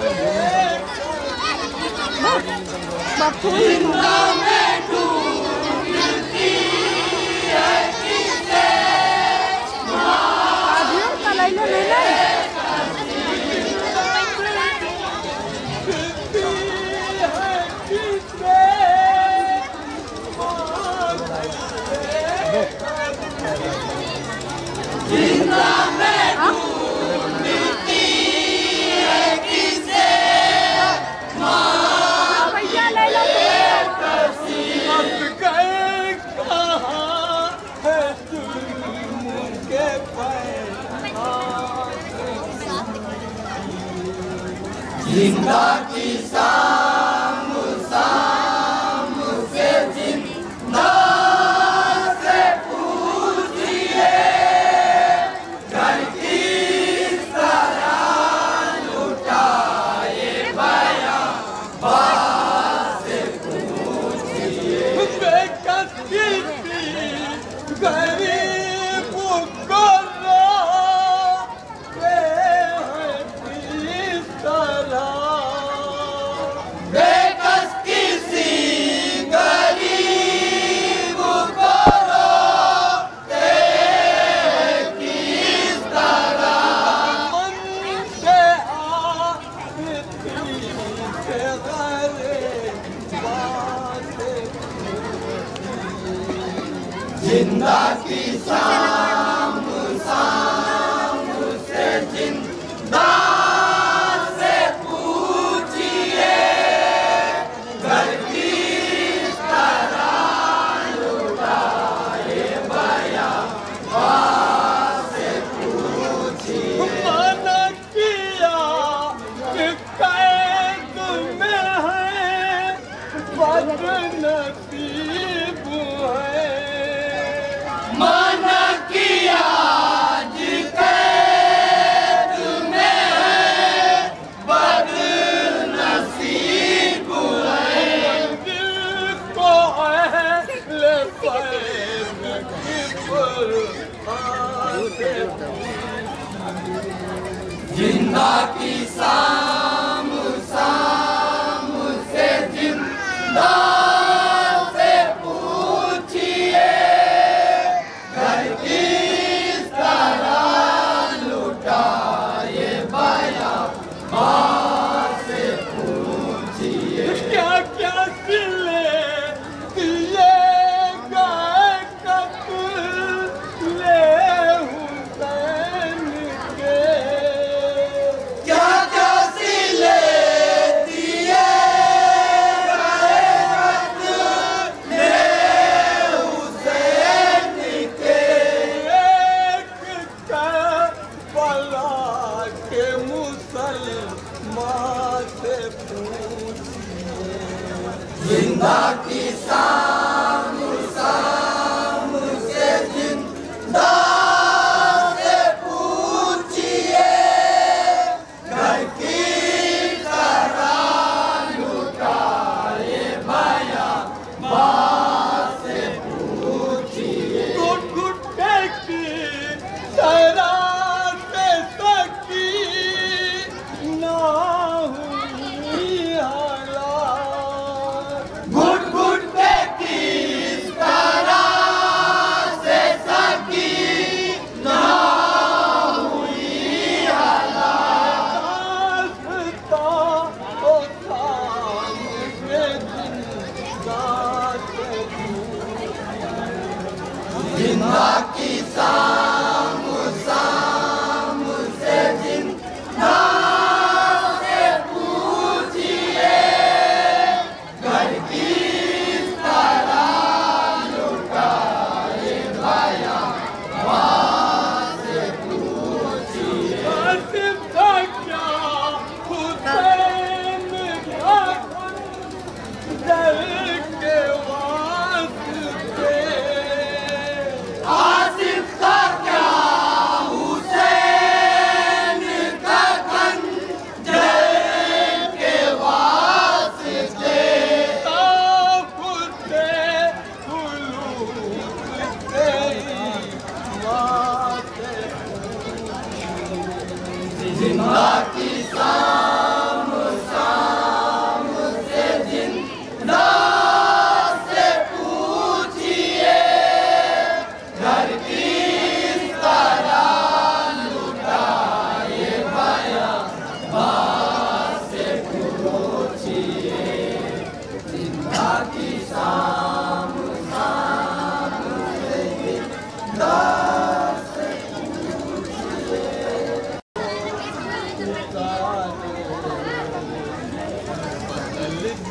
Adiós, जिंदा की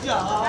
你干哈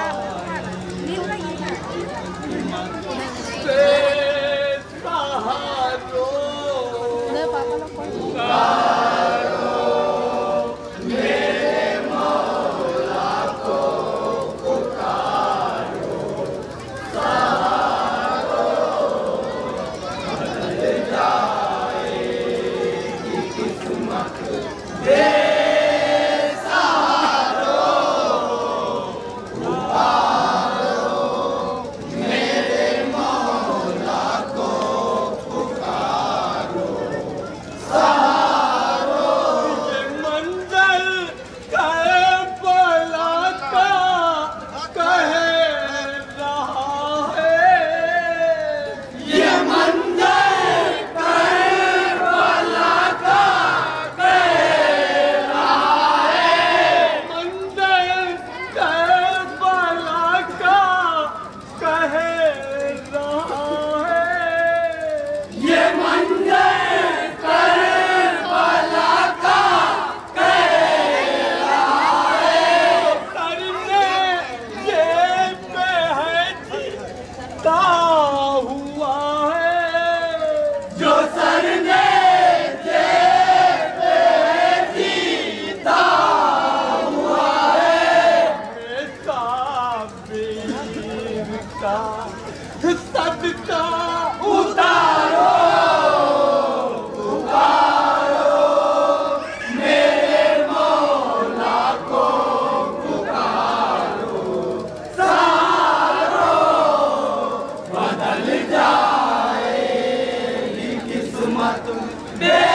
네.